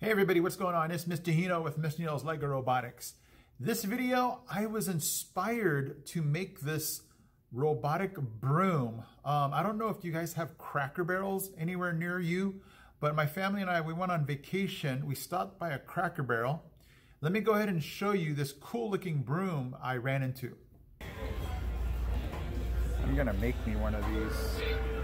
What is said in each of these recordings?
Hey everybody, what's going on? It's Mr. Hino with Mr. Hino's LEGO Robotics. This video, I was inspired to make this robotic broom. Um, I don't know if you guys have Cracker Barrels anywhere near you, but my family and I, we went on vacation. We stopped by a Cracker Barrel. Let me go ahead and show you this cool looking broom I ran into. I'm gonna make me one of these.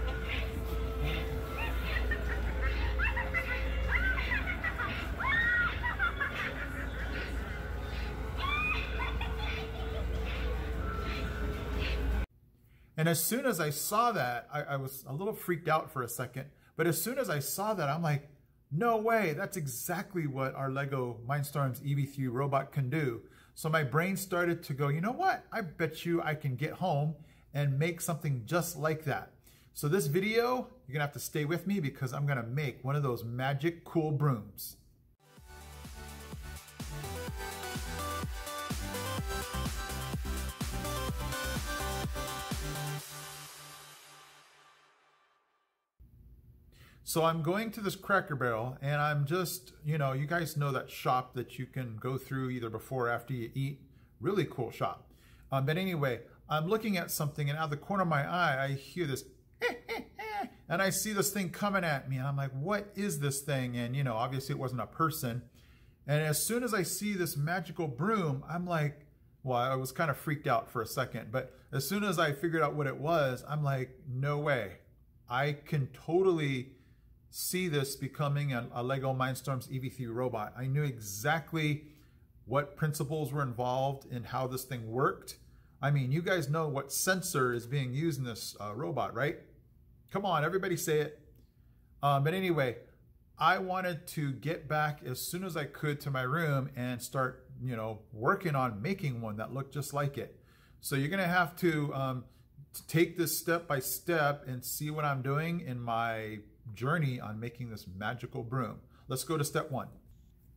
And as soon as I saw that, I, I, was a little freaked out for a second. But as soon as I saw that, I'm like, no way, that's exactly what our Lego Mindstorms EV3 robot can do. So my brain started to go, you know what? I bet you I can get home and make something just like that. So this video, you're gonna have to stay with me because I'm gonna make one of those magic cool brooms. So I'm going to this Cracker Barrel and I'm just, you know, you guys know that shop that you can go through either before or after you eat. Really cool shop. Um, but anyway, I'm looking at something and out of the corner of my eye, I hear this eh, eh, eh, and I see this thing coming at me and I'm like, what is this thing? And you know, obviously it wasn't a person. And as soon as I see this magical broom, I'm like, well, I was kind of freaked out for a second, but as soon as I figured out what it was, I'm like, no way. I can totally see this becoming a, a Lego Mindstorms EV3 robot. I knew exactly what principles were involved in how this thing worked. I mean, you guys know what sensor is being used in this uh, robot, right? Come on, everybody say it. Um, but anyway, I wanted to get back as soon as I could to my room and start, you know, working on making one that looked just like it. So you're gonna have to um, take this step by step and see what I'm doing in my journey on making this magical broom. Let's go to step one.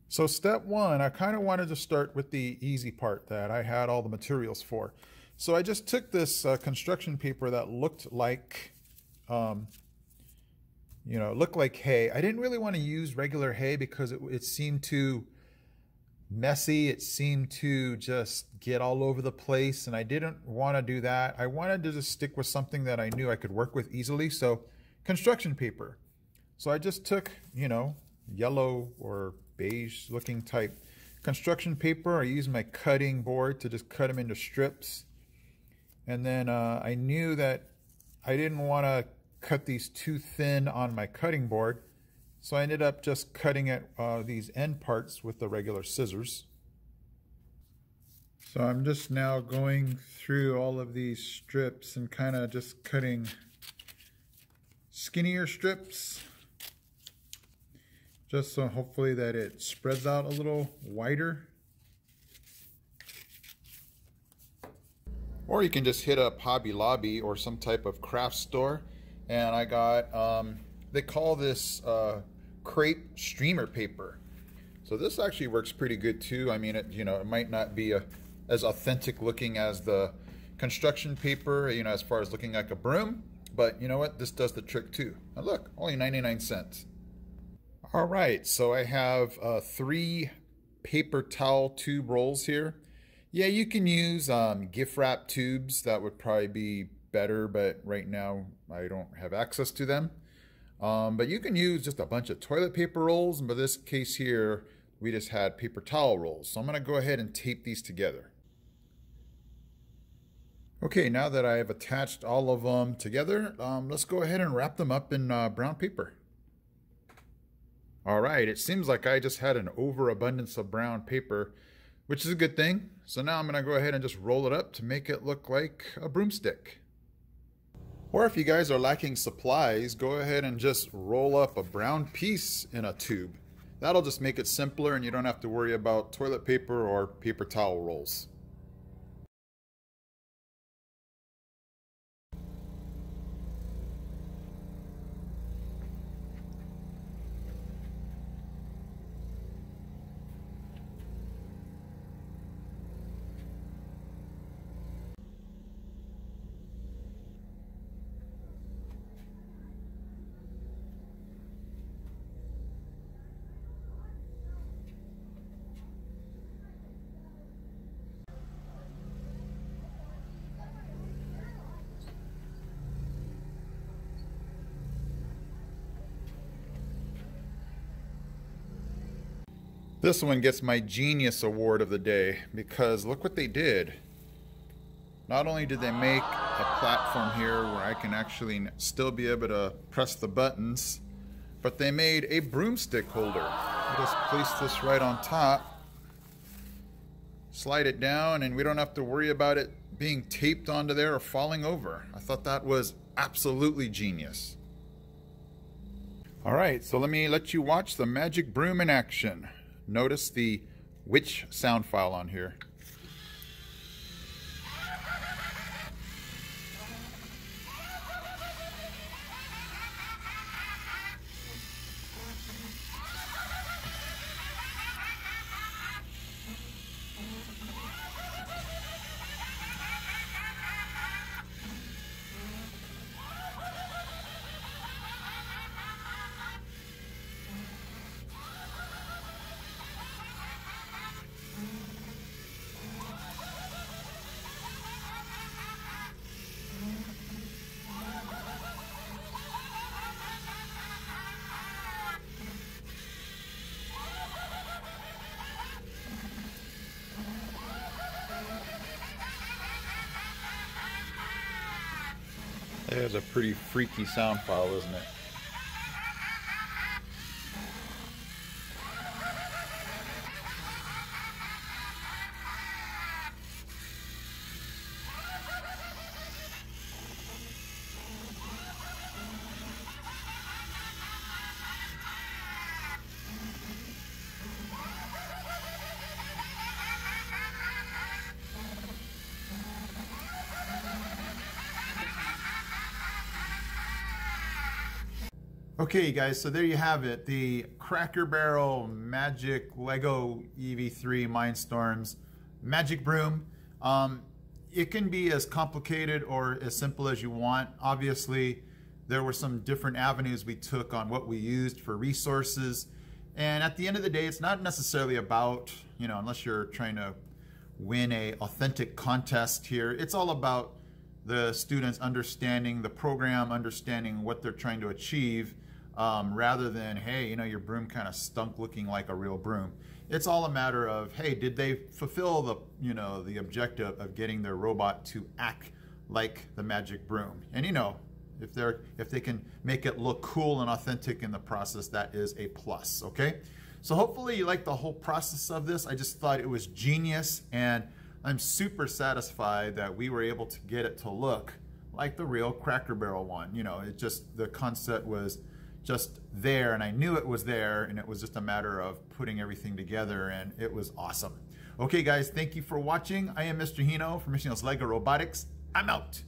So step one, I kind of wanted to start with the easy part that I had all the materials for. So I just took this uh, construction paper that looked like, um, you know, looked like hay. I didn't really want to use regular hay because it, it seemed too messy. It seemed to just get all over the place and I didn't want to do that. I wanted to just stick with something that I knew I could work with easily. So construction paper. So I just took, you know, yellow or beige looking type construction paper. I used my cutting board to just cut them into strips. And then uh, I knew that I didn't want to cut these too thin on my cutting board. So I ended up just cutting at uh, these end parts with the regular scissors. So I'm just now going through all of these strips and kind of just cutting skinnier strips just so hopefully that it spreads out a little wider. Or you can just hit up Hobby Lobby or some type of craft store. And I got, um, they call this uh, crepe streamer paper. So this actually works pretty good too. I mean, it, you know, it might not be a, as authentic looking as the construction paper, you know, as far as looking like a broom, but you know what? This does the trick too. And look, only 99 cents. All right, so I have uh, three paper towel tube rolls here. Yeah, you can use um, gift wrap tubes. That would probably be better, but right now I don't have access to them. Um, but you can use just a bunch of toilet paper rolls. And this case here, we just had paper towel rolls. So I'm going to go ahead and tape these together. Okay, now that I have attached all of them together, um, let's go ahead and wrap them up in uh, brown paper. All right, it seems like I just had an overabundance of brown paper, which is a good thing. So now I'm gonna go ahead and just roll it up to make it look like a broomstick. Or if you guys are lacking supplies, go ahead and just roll up a brown piece in a tube. That'll just make it simpler and you don't have to worry about toilet paper or paper towel rolls. This one gets my genius award of the day because look what they did. Not only did they make a platform here where I can actually still be able to press the buttons, but they made a broomstick holder. I just place this right on top, slide it down, and we don't have to worry about it being taped onto there or falling over. I thought that was absolutely genius. All right, so let me let you watch the magic broom in action. Notice the witch sound file on here. There's a pretty freaky sound file, isn't it? Okay, guys, so there you have it. The Cracker Barrel Magic Lego EV3 Mindstorms Magic Broom. Um, it can be as complicated or as simple as you want. Obviously, there were some different avenues we took on what we used for resources. And at the end of the day, it's not necessarily about, you know, unless you're trying to win a authentic contest here, it's all about the students understanding the program, understanding what they're trying to achieve, um, rather than, hey, you know, your broom kind of stunk looking like a real broom. It's all a matter of, hey, did they fulfill the, you know, the objective of getting their robot to act like the magic broom? And you know, if they're if they can make it look cool and authentic in the process, that is a plus. Okay, so hopefully you like the whole process of this. I just thought it was genius, and I'm super satisfied that we were able to get it to look like the real Cracker Barrel one. You know, it just the concept was just there and I knew it was there and it was just a matter of putting everything together and it was awesome. Okay guys, thank you for watching. I am Mr. Hino from Michelle's Lego Robotics. I'm out.